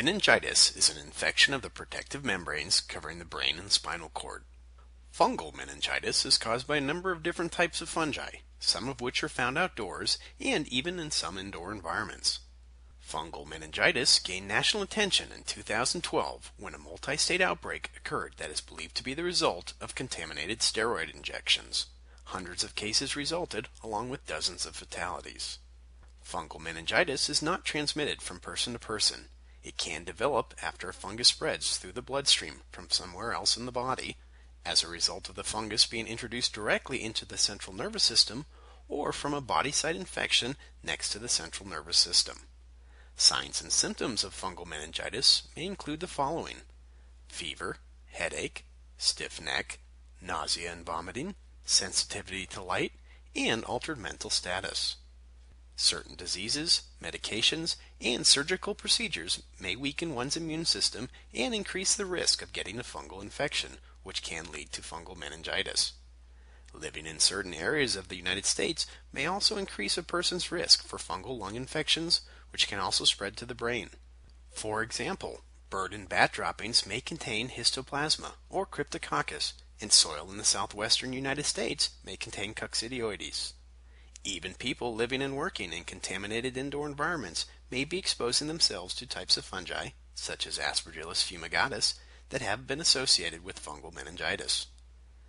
Meningitis is an infection of the protective membranes covering the brain and spinal cord. Fungal meningitis is caused by a number of different types of fungi, some of which are found outdoors and even in some indoor environments. Fungal meningitis gained national attention in 2012 when a multi state outbreak occurred that is believed to be the result of contaminated steroid injections. Hundreds of cases resulted, along with dozens of fatalities. Fungal meningitis is not transmitted from person to person it can develop after a fungus spreads through the bloodstream from somewhere else in the body, as a result of the fungus being introduced directly into the central nervous system, or from a body site infection next to the central nervous system. Signs and symptoms of fungal meningitis may include the following fever, headache, stiff neck, nausea and vomiting, sensitivity to light, and altered mental status. Certain diseases, medications, and surgical procedures may weaken one's immune system and increase the risk of getting a fungal infection, which can lead to fungal meningitis. Living in certain areas of the United States may also increase a person's risk for fungal lung infections, which can also spread to the brain. For example, bird and bat droppings may contain histoplasma or cryptococcus, and soil in the southwestern United States may contain coccidioides. Even people living and working in contaminated indoor environments may be exposing themselves to types of fungi, such as Aspergillus fumigatus, that have been associated with fungal meningitis.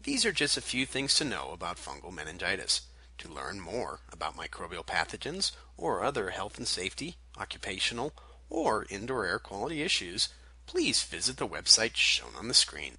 These are just a few things to know about fungal meningitis. To learn more about microbial pathogens or other health and safety, occupational, or indoor air quality issues, please visit the website shown on the screen.